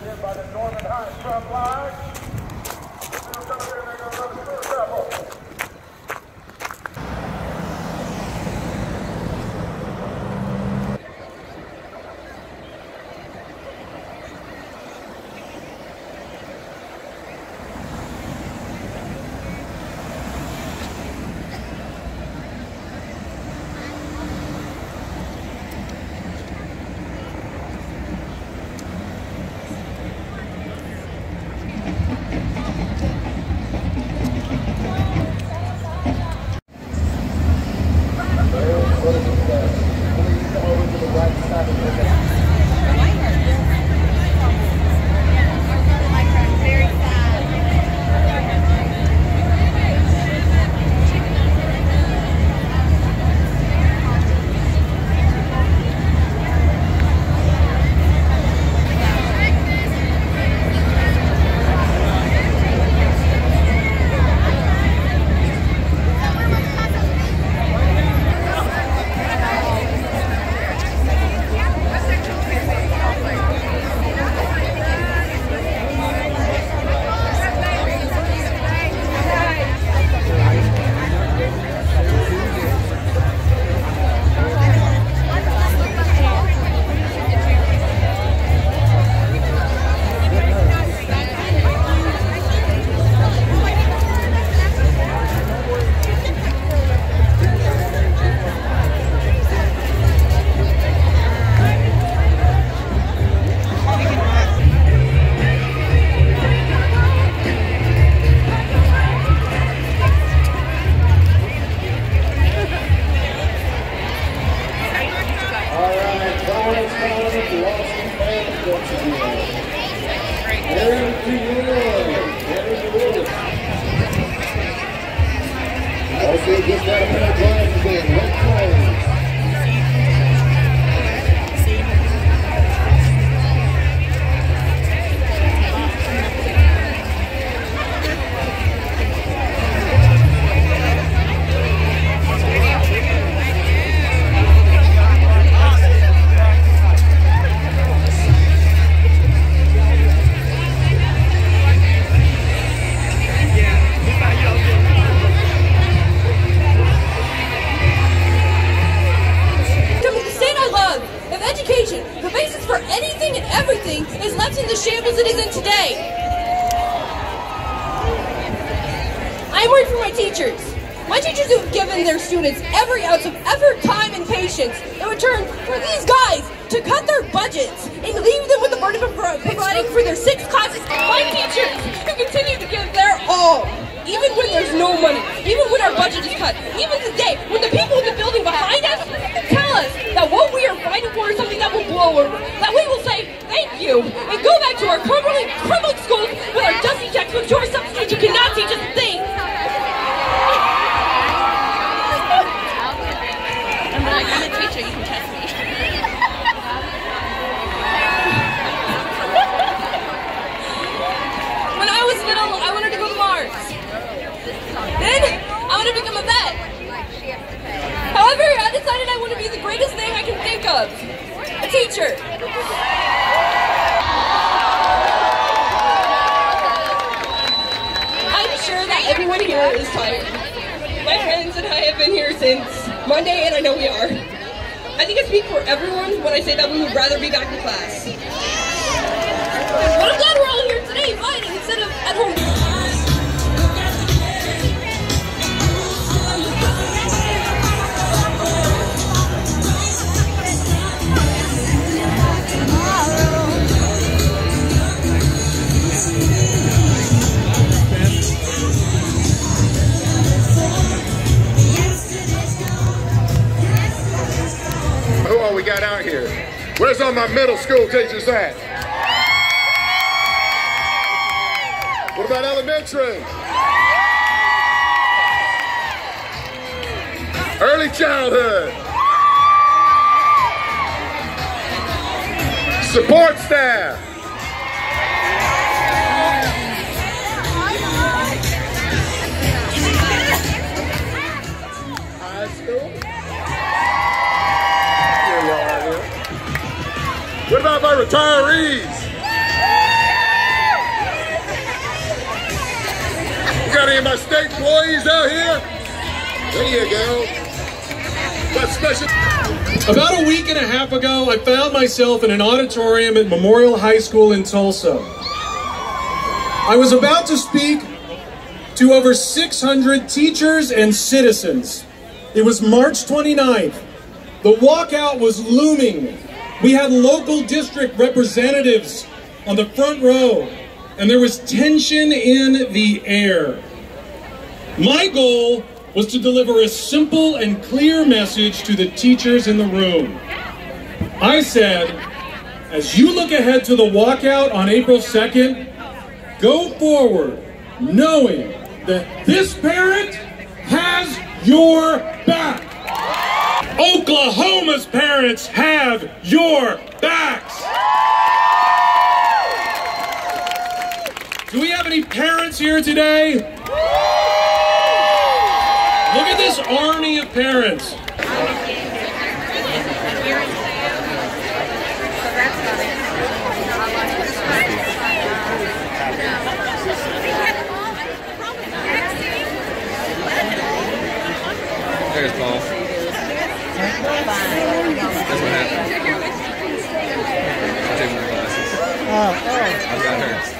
measured by the Northern High Scrub Line. since Monday, and I know we are. I think I speak for everyone when I say that we would rather be back in class. But I'm glad we're all here today fighting instead of at home. Where's all my middle school teachers at? What about elementary? Early childhood. Support staff. What about my retirees? You got any of my state employees out here? There you go. About a week and a half ago, I found myself in an auditorium at Memorial High School in Tulsa. I was about to speak to over 600 teachers and citizens. It was March 29th. The walkout was looming. We had local district representatives on the front row, and there was tension in the air. My goal was to deliver a simple and clear message to the teachers in the room. I said, as you look ahead to the walkout on April 2nd, go forward knowing that this parent has your back. Oklahoma's parents have your backs. Do we have any parents here today? Look at this army of parents. There's Paul. That's what happened. I'll take my glasses. I've got hers.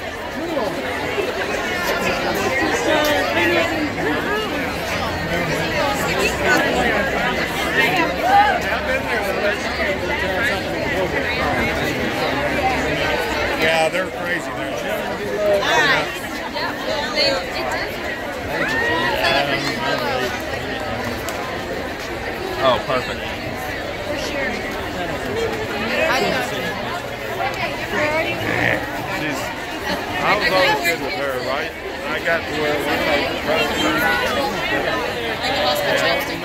Yeah, they're crazy. They're Oh, perfect. She's, I was always good with her, right? I got to where uh,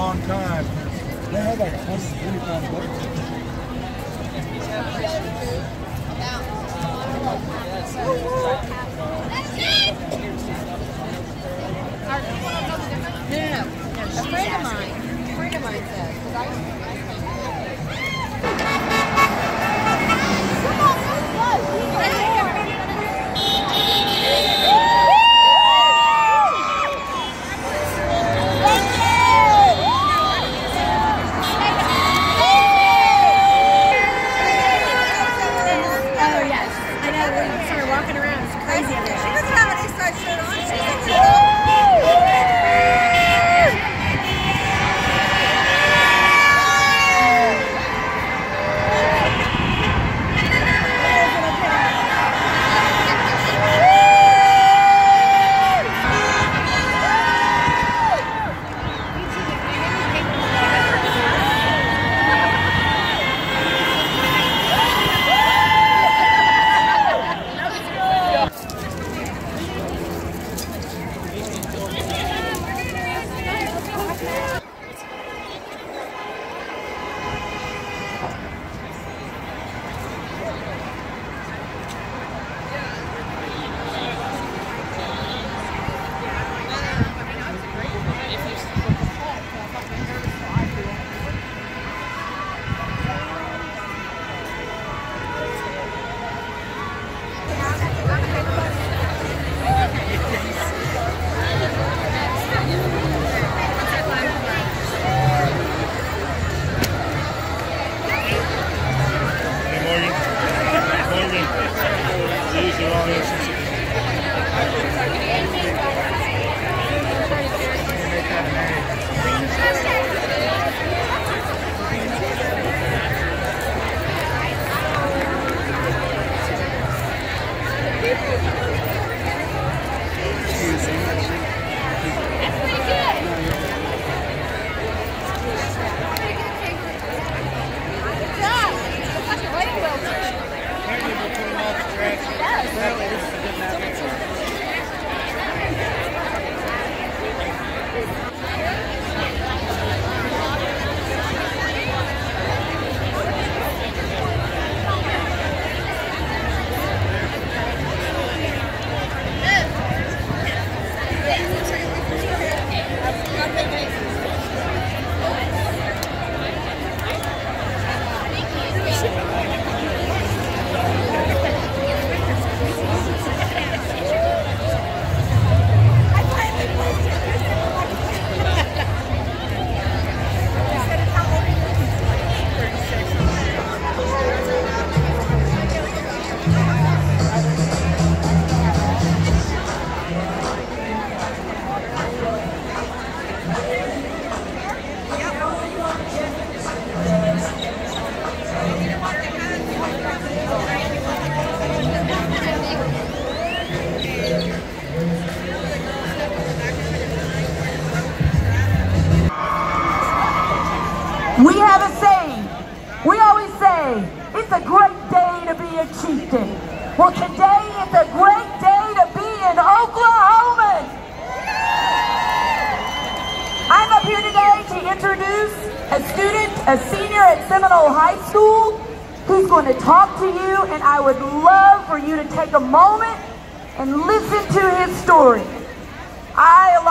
long time. They had like 20, 25 bucks. No, no, no. A friend of mine, a friend of mine says, because I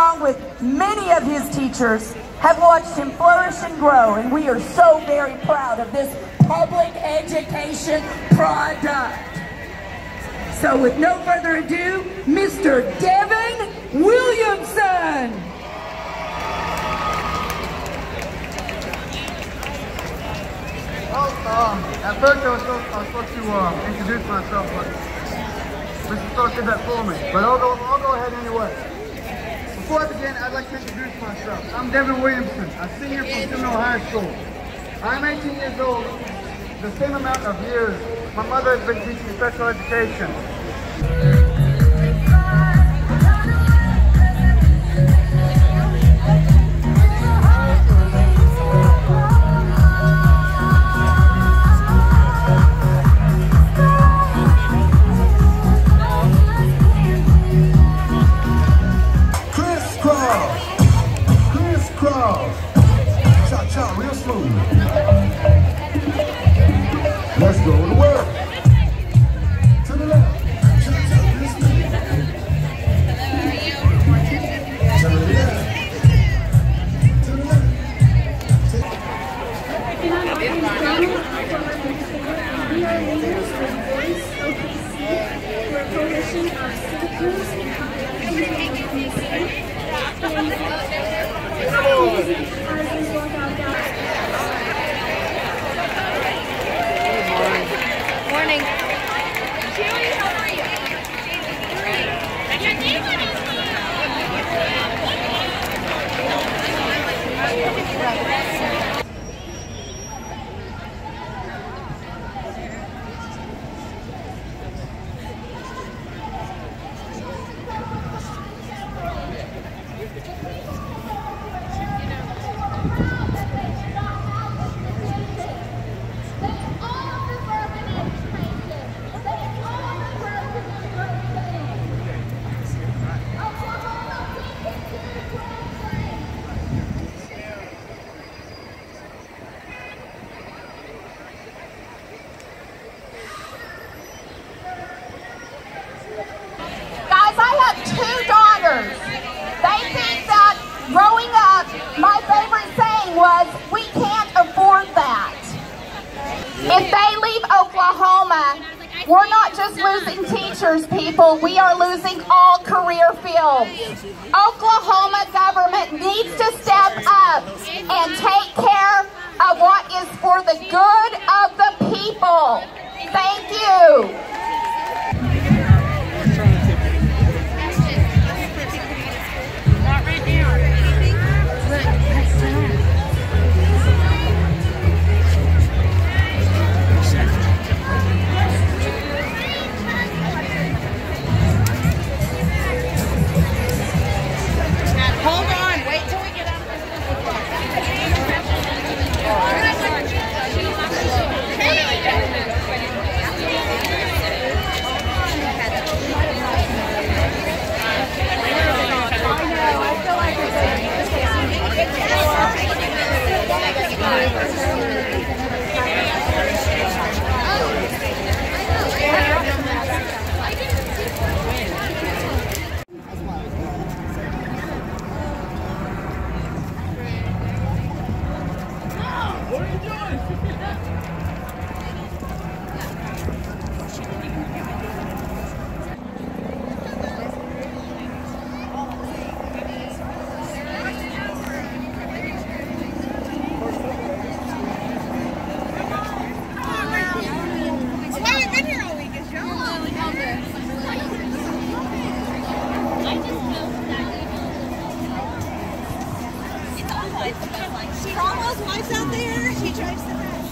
along with many of his teachers, have watched him flourish and grow, and we are so very proud of this public education product. So with no further ado, Mr. Devin Williamson. Well, um, at first I was, supposed, I was supposed to um, introduce myself, but Mr. Stark did that for me. But I'll go, I'll go ahead anyway. Before I begin, I'd like to introduce myself. I'm Devin Williamson, a senior from Seminole High School. I'm 18 years old, the same amount of years my mother has been teaching special education. If they leave Oklahoma, we're not just losing teachers, people. We are losing all career fields. Oklahoma government needs to step up and take care of what is for the good of the people. Thank you. Cromwell's wife's out there. She drives the bus.